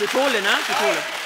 C'est cool, non? C'est cool.